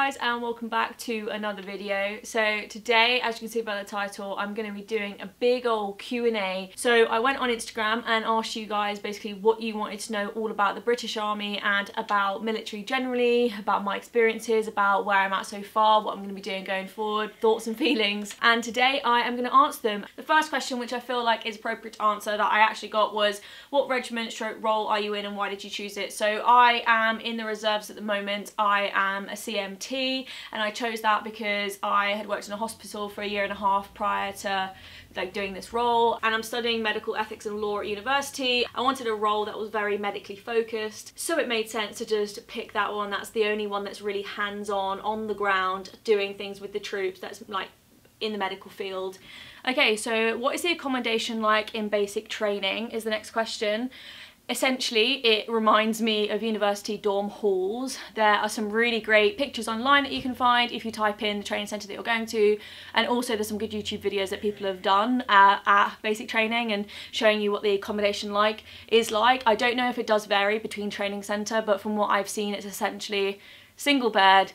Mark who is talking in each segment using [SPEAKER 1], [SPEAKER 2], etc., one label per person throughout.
[SPEAKER 1] guys and welcome back to another video. So today, as you can see by the title, I'm going to be doing a big old Q&A. So I went on Instagram and asked you guys basically what you wanted to know all about the British Army and about military generally, about my experiences, about where I'm at so far, what I'm going to be doing going forward, thoughts and feelings. And today I am going to answer them. The first question, which I feel like is appropriate answer that I actually got was, what regiment stroke role are you in and why did you choose it? So I am in the reserves at the moment. I am a CMT and I chose that because I had worked in a hospital for a year and a half prior to like doing this role and I'm studying medical ethics and law at university. I wanted a role that was very medically focused so it made sense to just pick that one. That's the only one that's really hands-on, on the ground, doing things with the troops that's like in the medical field. Okay, so what is the accommodation like in basic training is the next question. Essentially, it reminds me of university dorm halls. There are some really great pictures online that you can find if you type in the training centre that you're going to. And also there's some good YouTube videos that people have done at, at basic training and showing you what the accommodation like is like. I don't know if it does vary between training centre, but from what I've seen, it's essentially single bed,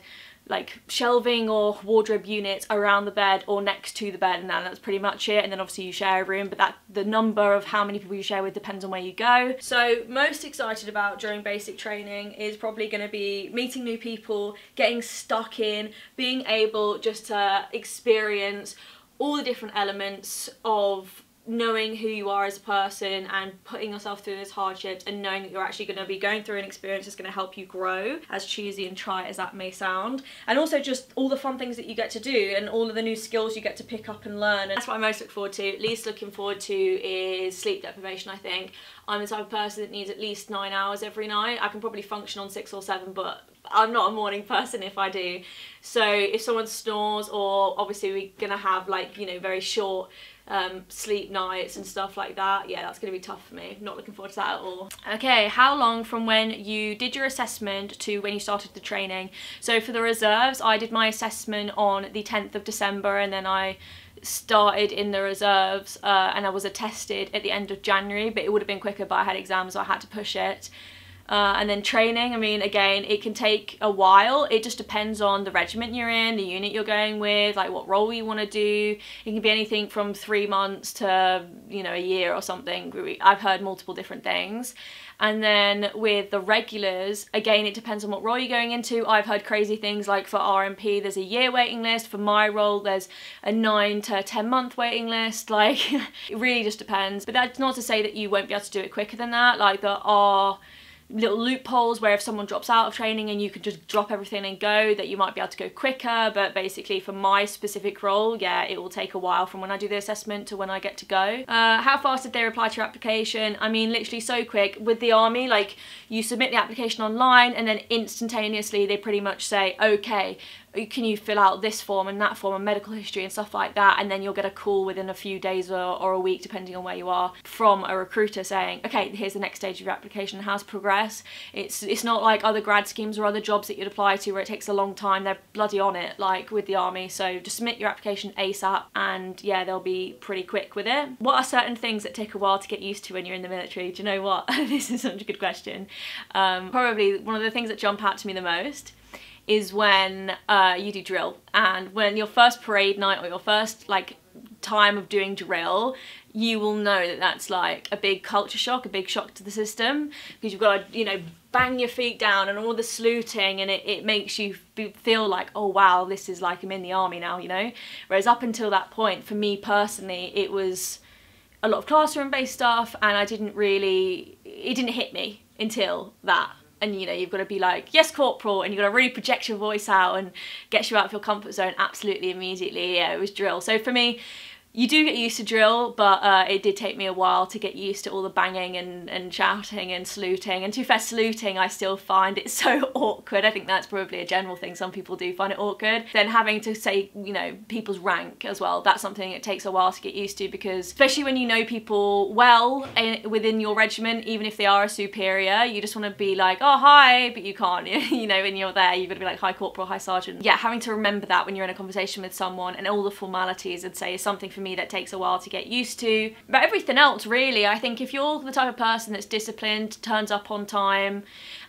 [SPEAKER 1] like shelving or wardrobe units around the bed or next to the bed and that's pretty much it and then obviously you share a room but that the number of how many people you share with depends on where you go. So most excited about during basic training is probably going to be meeting new people, getting stuck in, being able just to experience all the different elements of knowing who you are as a person and putting yourself through those hardships and knowing that you're actually going to be going through an experience that's going to help you grow as cheesy and trite as that may sound. And also just all the fun things that you get to do and all of the new skills you get to pick up and learn. And that's what I most look forward to least looking forward to is sleep deprivation I think. I'm the type of person that needs at least nine hours every night. I can probably function on six or seven but I'm not a morning person if I do. So if someone snores or obviously we're gonna have like you know very short um, sleep nights and stuff like that. Yeah, that's going to be tough for me. Not looking forward to that at all. Okay, how long from when you did your assessment to when you started the training? So for the reserves, I did my assessment on the 10th of December and then I started in the reserves uh, and I was attested at the end of January, but it would have been quicker, but I had exams, so I had to push it. Uh, and then training, I mean, again, it can take a while. It just depends on the regiment you're in, the unit you're going with, like what role you want to do. It can be anything from three months to, you know, a year or something. I've heard multiple different things. And then with the regulars, again, it depends on what role you're going into. I've heard crazy things like for RMP, there's a year waiting list. For my role, there's a nine to 10 month waiting list. Like, it really just depends. But that's not to say that you won't be able to do it quicker than that. Like, there are little loopholes where if someone drops out of training and you can just drop everything and go that you might be able to go quicker but basically for my specific role yeah it will take a while from when I do the assessment to when I get to go. Uh, how fast did they reply to your application? I mean literally so quick with the army like you submit the application online and then instantaneously they pretty much say okay can you fill out this form and that form and medical history and stuff like that? And then you'll get a call within a few days or, or a week depending on where you are from a recruiter saying okay here's the next stage of your application. How to progress? It's it's not like other grad schemes or other jobs that you'd apply to where it takes a long time. They're bloody on it like with the army. So just submit your application ASAP and yeah they'll be pretty quick with it. What are certain things that take a while to get used to when you're in the military? Do you know what? This is such a good question. Um, probably one of the things that jump out to me the most is when uh, you do drill. And when your first parade night or your first like time of doing drill you will know that that's like a big culture shock a big shock to the system. Because you've got to you know bang your feet down and all the saluting and it, it makes you feel like oh wow this is like I'm in the army now you know? Whereas up until that point for me personally it was a lot of classroom based stuff and I didn't really it didn't hit me until that and you know you've got to be like yes corporal and you've got to really project your voice out and get you out of your comfort zone absolutely immediately. Yeah it was drill. So for me you do get used to drill, but uh, it did take me a while to get used to all the banging and, and shouting and saluting. And to be fair, saluting I still find it so awkward. I think that's probably a general thing. Some people do find it awkward. Then having to say, you know, people's rank as well, that's something it takes a while to get used to because especially when you know people well in, within your regiment, even if they are a superior, you just want to be like, oh, hi, but you can't. you know, when you're there, you've got to be like, hi, corporal, hi, sergeant. Yeah, having to remember that when you're in a conversation with someone and all the formalities, I'd say is something for me that takes a while to get used to. But everything else really, I think if you're the type of person that's disciplined, turns up on time,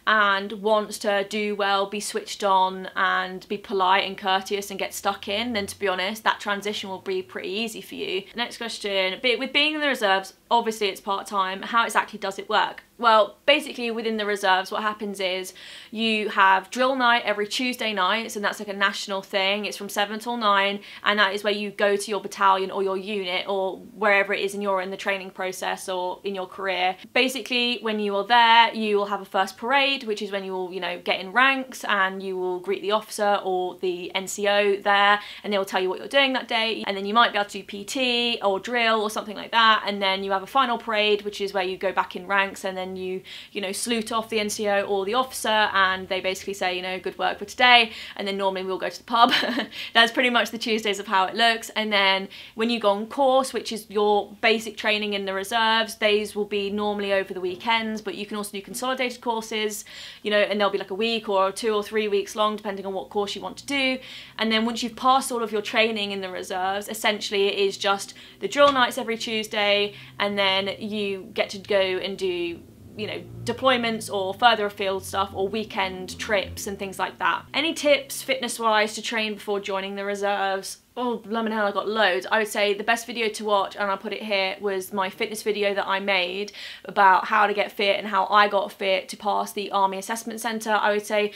[SPEAKER 1] and wants to do well, be switched on, and be polite and courteous and get stuck in, then to be honest, that transition will be pretty easy for you. Next question, with being in the reserves, obviously it's part-time, how exactly does it work? Well, basically within the reserves, what happens is you have drill night every Tuesday nights, and that's like a national thing. It's from 7 till 9, and that is where you go to your battalion or your unit or wherever it is in your in the training process or in your career. Basically, when you are there, you will have a first parade, which is when you will, you know, get in ranks and you will greet the officer or the NCO there, and they will tell you what you're doing that day. And then you might be able to do PT or drill or something like that, and then you have a final parade, which is where you go back in ranks and then then you, you know, salute off the NCO or the officer and they basically say, you know, good work for today. And then normally we'll go to the pub. That's pretty much the Tuesdays of how it looks. And then when you go on course, which is your basic training in the reserves, these will be normally over the weekends, but you can also do consolidated courses, you know, and they'll be like a week or two or three weeks long, depending on what course you want to do. And then once you've passed all of your training in the reserves, essentially it is just the drill nights every Tuesday, and then you get to go and do you know, deployments or further afield stuff or weekend trips and things like that. Any tips fitness-wise to train before joining the reserves? Oh, blimmin' hell, I got loads. I would say the best video to watch, and I'll put it here, was my fitness video that I made about how to get fit and how I got fit to pass the Army Assessment Centre. I would say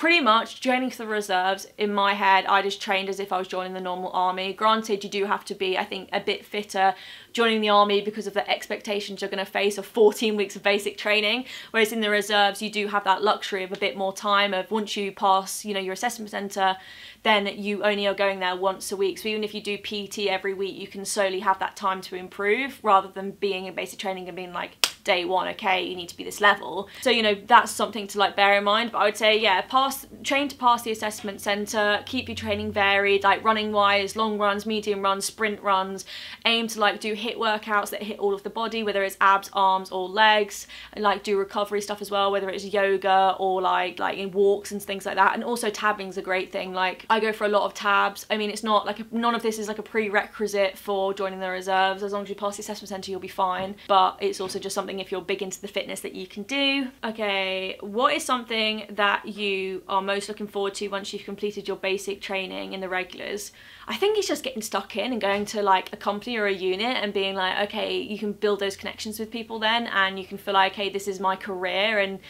[SPEAKER 1] pretty much joining the reserves in my head I just trained as if I was joining the normal army. Granted you do have to be I think a bit fitter joining the army because of the expectations you're going to face of 14 weeks of basic training. Whereas in the reserves you do have that luxury of a bit more time of once you pass you know your assessment centre then you only are going there once a week. So even if you do PT every week you can slowly have that time to improve rather than being in basic training and being like day one, okay, you need to be this level. So, you know, that's something to like bear in mind. But I would say, yeah, pass, train to pass the assessment centre, keep your training varied, like running wise, long runs, medium runs, sprint runs, aim to like do hit workouts that hit all of the body, whether it's abs, arms or legs, and like do recovery stuff as well, whether it's yoga or like, like in walks and things like that. And also tabbing's a great thing. Like I go for a lot of tabs. I mean, it's not like, a, none of this is like a prerequisite for joining the reserves. As long as you pass the assessment centre, you'll be fine. But it's also just something if you're big into the fitness that you can do. Okay, what is something that you are most looking forward to once you've completed your basic training in the regulars? I think it's just getting stuck in and going to like a company or a unit and being like, okay, you can build those connections with people then and you can feel like, hey, this is my career and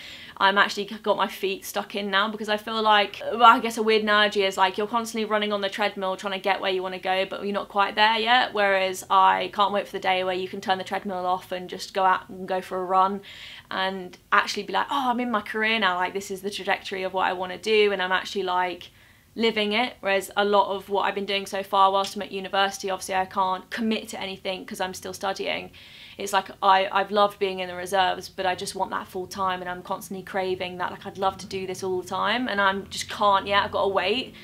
[SPEAKER 1] I'm actually got my feet stuck in now because I feel like, well, I guess a weird analogy is like you're constantly running on the treadmill trying to get where you want to go, but you're not quite there yet. Whereas I can't wait for the day where you can turn the treadmill off and just go out and go for a run and actually be like, oh, I'm in my career now. Like this is the trajectory of what I want to do. And I'm actually like, living it whereas a lot of what I've been doing so far whilst I'm at university obviously I can't commit to anything because I'm still studying it's like I, I've loved being in the reserves but I just want that full time and I'm constantly craving that like I'd love to do this all the time and I'm just can't yet I've got to wait.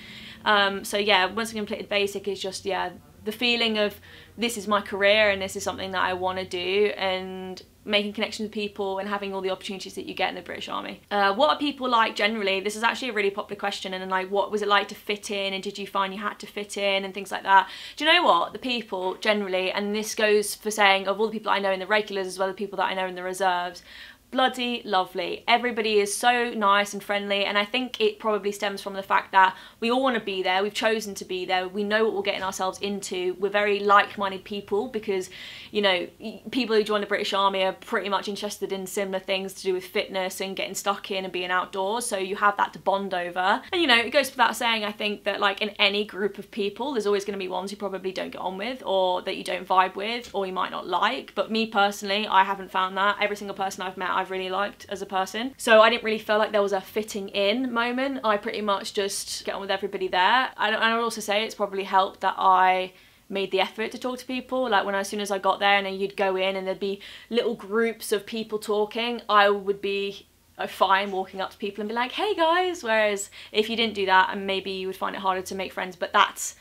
[SPEAKER 1] Um, so yeah once I completed basic is just yeah the feeling of this is my career and this is something that I want to do and making connections with people and having all the opportunities that you get in the British Army. Uh, what are people like generally? This is actually a really popular question and like what was it like to fit in and did you find you had to fit in and things like that. Do you know what? The people generally, and this goes for saying of all the people I know in the regulars as well as the people that I know in the reserves, bloody lovely. Everybody is so nice and friendly and I think it probably stems from the fact that we all want to be there, we've chosen to be there, we know what we're getting ourselves into, we're very like-minded people because, you know, people who join the British Army are pretty much interested in similar things to do with fitness and getting stuck in and being outdoors, so you have that to bond over. And you know, it goes without saying, I think that like in any group of people, there's always going to be ones you probably don't get on with or that you don't vibe with or you might not like, but me personally, I haven't found that. Every single person I've met, I've really liked as a person. So I didn't really feel like there was a fitting in moment. I pretty much just get on with everybody there. And I would also say it's probably helped that I made the effort to talk to people like when as soon as I got there and then you'd go in and there'd be little groups of people talking I would be uh, fine walking up to people and be like hey guys whereas if you didn't do that and maybe you would find it harder to make friends but that's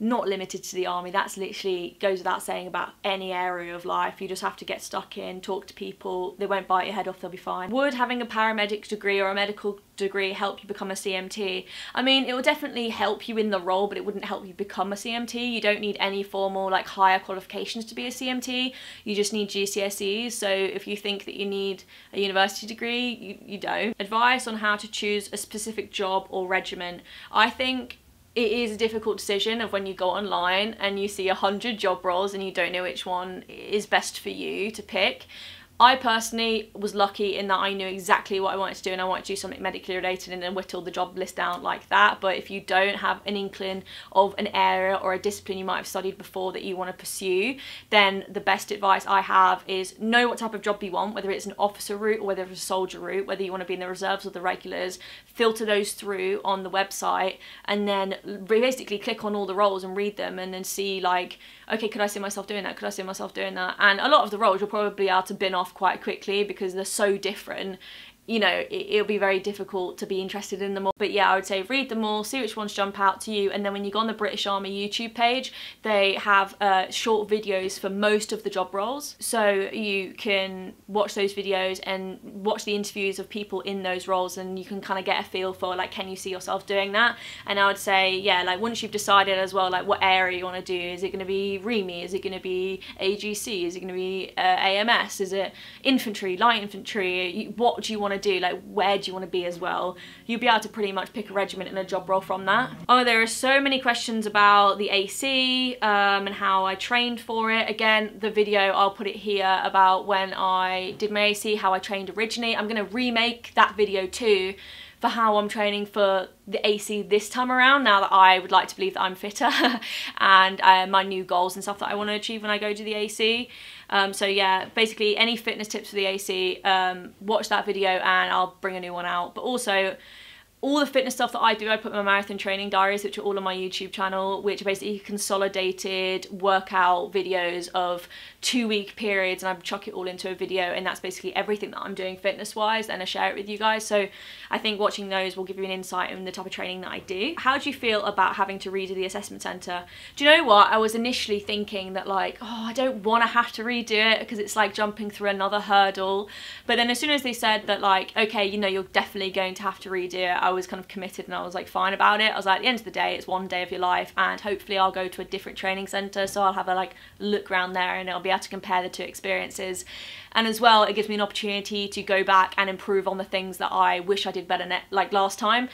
[SPEAKER 1] not limited to the army. That's literally goes without saying about any area of life. You just have to get stuck in, talk to people. They won't bite your head off. They'll be fine. Would having a paramedic degree or a medical degree help you become a CMT? I mean, it will definitely help you in the role, but it wouldn't help you become a CMT. You don't need any formal like higher qualifications to be a CMT. You just need GCSEs. So if you think that you need a university degree, you, you don't. Advice on how to choose a specific job or regiment. I think it is a difficult decision of when you go online and you see a hundred job roles and you don't know which one is best for you to pick. I personally was lucky in that I knew exactly what I wanted to do and I wanted to do something medically related and then whittle the job list down like that. But if you don't have an inkling of an area or a discipline you might have studied before that you want to pursue, then the best advice I have is know what type of job you want, whether it's an officer route or whether it's a soldier route, whether you want to be in the reserves or the regulars, filter those through on the website and then basically click on all the roles and read them and then see like, okay, could I see myself doing that? Could I see myself doing that? And a lot of the roles you'll probably able to bin off quite quickly because they're so different you know, it, will be very difficult to be interested in them all. But yeah, I would say read them all, see which ones jump out to you, and then when you go on the British Army YouTube page, they have uh, short videos for most of the job roles. So you can watch those videos and watch the interviews of people in those roles, and you can kind of get a feel for like, can you see yourself doing that? And I would say, yeah, like once you've decided as well, like what area you want to do, is it going to be REME? Is it going to be AGC? Is it going to be uh, AMS? Is it infantry, light infantry? What do you want to do, like where do you want to be as well. You'll be able to pretty much pick a regiment and a job role from that. Oh, there are so many questions about the AC um, and how I trained for it. Again, the video, I'll put it here about when I did my AC, how I trained originally. I'm going to remake that video too for how I'm training for the AC this time around now that I would like to believe that I'm fitter and uh, my new goals and stuff that I want to achieve when I go to the AC. Um, so yeah, basically any fitness tips for the AC, um, watch that video and I'll bring a new one out. But also all the fitness stuff that I do, I put my marathon training diaries, which are all on my YouTube channel, which are basically consolidated workout videos of two week periods and I chuck it all into a video and that's basically everything that I'm doing fitness wise and I share it with you guys. So I think watching those will give you an insight in the type of training that I do. How do you feel about having to redo the assessment centre? Do you know what? I was initially thinking that like, oh, I don't want to have to redo it because it's like jumping through another hurdle. But then as soon as they said that like, okay, you know, you're definitely going to have to redo it, I was kind of committed and I was like fine about it. I was like, at the end of the day, it's one day of your life and hopefully I'll go to a different training centre so I'll have a like look around there and I'll be able to compare the two experiences. And as well, it gives me an opportunity to go back and improve on the things that I wish I did better like last time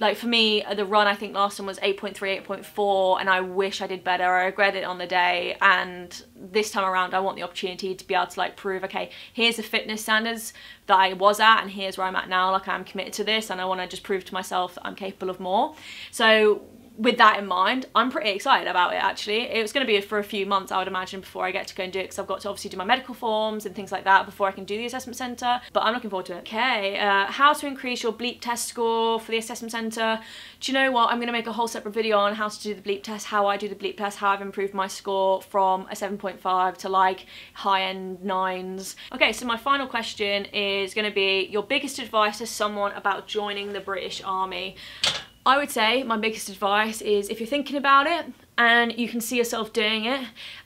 [SPEAKER 1] like for me uh, the run I think last one was 8.3 8.4 and I wish I did better. I regret it on the day and this time around I want the opportunity to be able to like prove okay here's the fitness standards that I was at and here's where I'm at now. Like I'm committed to this and I want to just prove to myself that I'm capable of more. So with that in mind, I'm pretty excited about it actually. It's going to be for a few months, I would imagine, before I get to go and do it because I've got to obviously do my medical forms and things like that before I can do the assessment centre. But I'm looking forward to it. Okay, uh, how to increase your bleep test score for the assessment centre. Do you know what? I'm going to make a whole separate video on how to do the bleep test, how I do the bleep test, how I've improved my score from a 7.5 to like high end nines. Okay, so my final question is going to be your biggest advice to someone about joining the British Army. I would say my biggest advice is if you're thinking about it and you can see yourself doing it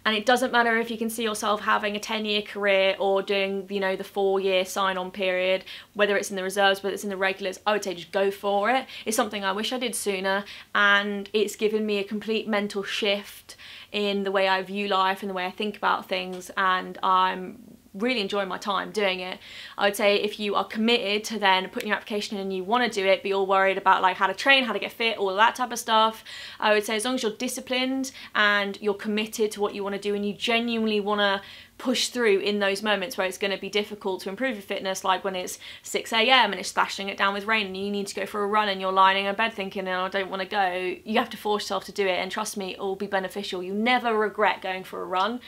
[SPEAKER 1] and it doesn't matter if you can see yourself having a 10 year career or doing you know the four year sign on period whether it's in the reserves whether it's in the regulars I would say just go for it. It's something I wish I did sooner and it's given me a complete mental shift in the way I view life and the way I think about things and I'm really enjoying my time doing it. I would say if you are committed to then putting your application in and you want to do it, but you're worried about like how to train, how to get fit, all that type of stuff, I would say as long as you're disciplined and you're committed to what you want to do and you genuinely want to push through in those moments where it's going to be difficult to improve your fitness like when it's 6 a.m and it's splashing it down with rain and you need to go for a run and you're lying in bed thinking oh, I don't want to go you have to force yourself to do it. And trust me it will be beneficial. You never regret going for a run.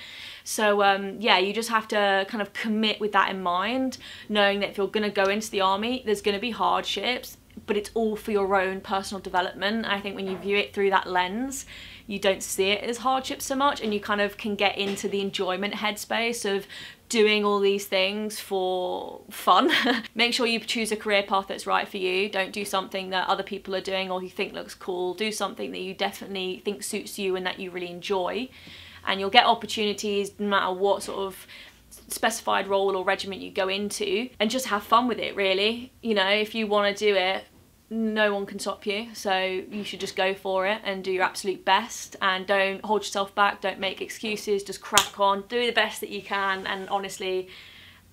[SPEAKER 1] So um, yeah you just have to kind of commit with that in mind knowing that if you're going to go into the army there's going to be hardships but it's all for your own personal development. I think when you view it through that lens, you don't see it as hardship so much and you kind of can get into the enjoyment headspace of doing all these things for fun. Make sure you choose a career path that's right for you. Don't do something that other people are doing or you think looks cool. Do something that you definitely think suits you and that you really enjoy. And you'll get opportunities no matter what sort of specified role or regiment you go into and just have fun with it really. You know, if you want to do it, no one can stop you so you should just go for it and do your absolute best. And don't hold yourself back don't make excuses just crack on. Do the best that you can and honestly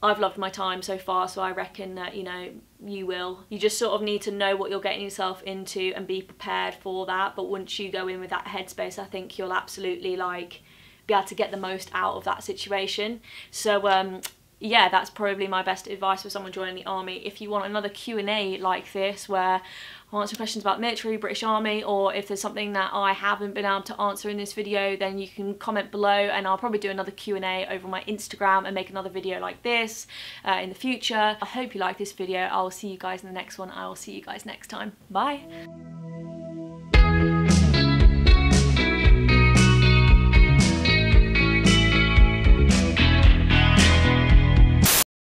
[SPEAKER 1] I've loved my time so far so I reckon that you know you will. You just sort of need to know what you're getting yourself into and be prepared for that. But once you go in with that headspace I think you'll absolutely like be able to get the most out of that situation. So um yeah, that's probably my best advice for someone joining the army. If you want another Q&A like this where I answer questions about military, British Army, or if there's something that I haven't been able to answer in this video, then you can comment below and I'll probably do another Q&A over my Instagram and make another video like this uh, in the future. I hope you like this video. I will see you guys in the next one. I will see you guys next time. Bye!